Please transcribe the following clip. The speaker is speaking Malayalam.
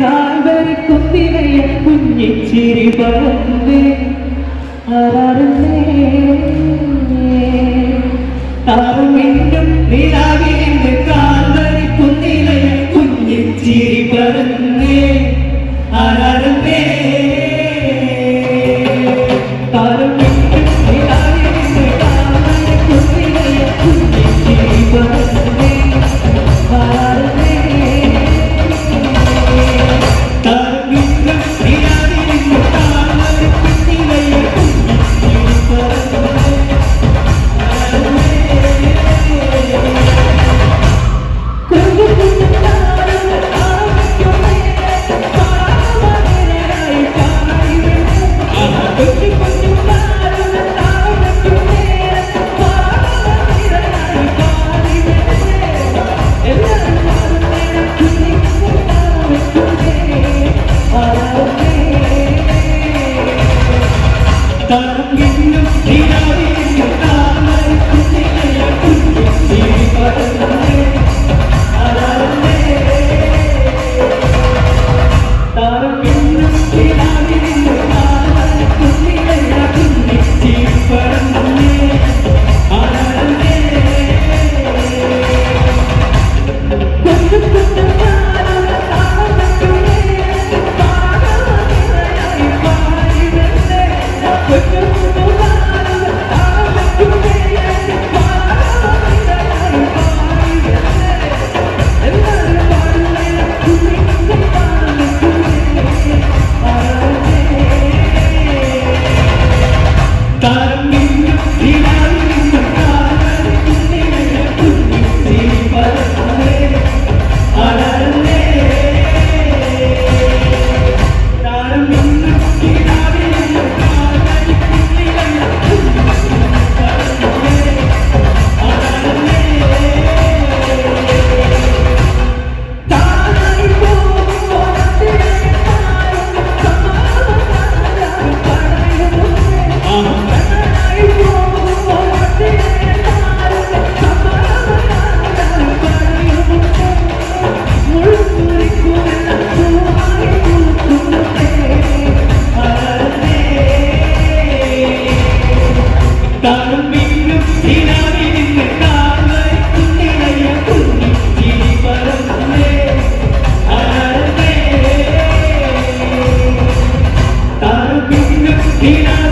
കാൽവരിക്കുന്നിലയ കുഞ്ഞിച്ചിരി പറന്നേ. പറന്നേ. 你的